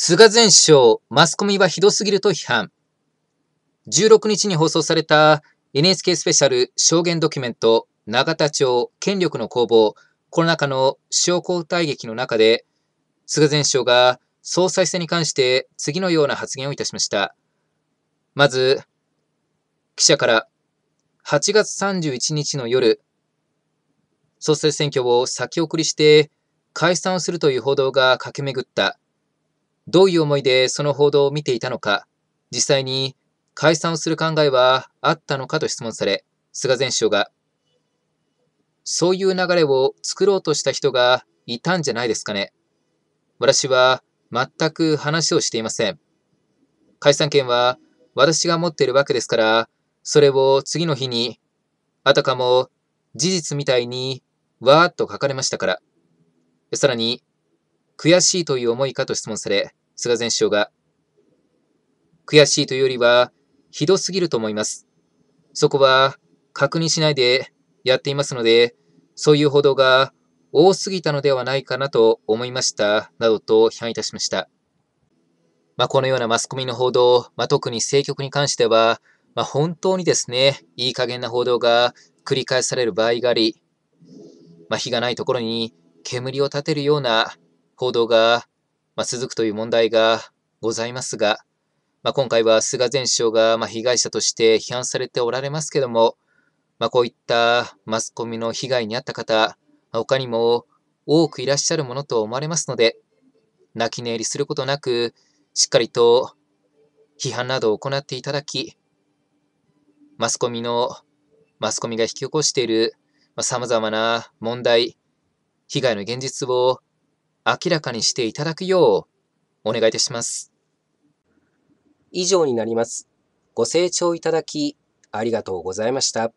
菅前首相、マスコミはひどすぎると批判。16日に放送された NHK スペシャル証言ドキュメント、永田町権力の攻防、コロナ禍の首相交代劇の中で、菅前首相が総裁選に関して次のような発言をいたしました。まず、記者から8月31日の夜、総裁選挙を先送りして解散をするという報道が駆け巡った。どういう思いでその報道を見ていたのか、実際に解散をする考えはあったのかと質問され、菅前首相が、そういう流れを作ろうとした人がいたんじゃないですかね。私は全く話をしていません。解散権は私が持っているわけですから、それを次の日に、あたかも事実みたいにわーっと書かれましたから。さらに、悔しいという思いかと質問され、菅前首相が、悔しいというよりは、ひどすぎると思います。そこは確認しないでやっていますので、そういう報道が多すぎたのではないかなと思いました、などと批判いたしました。まあ、このようなマスコミの報道、まあ、特に政局に関しては、まあ、本当にですね、いい加減な報道が繰り返される場合があり、ま、火がないところに煙を立てるような報道が、まあ、続くという問題がございますが、まあ、今回は菅前首相が、ま被害者として批判されておられますけども、まあ、こういったマスコミの被害に遭った方、他にも多くいらっしゃるものと思われますので、泣き寝入りすることなく、しっかりと批判などを行っていただき、マスコミの、マスコミが引き起こしている様々な問題、被害の現実を明らかにしていただくようお願いいたします。以上になります。ご清聴いただきありがとうございました。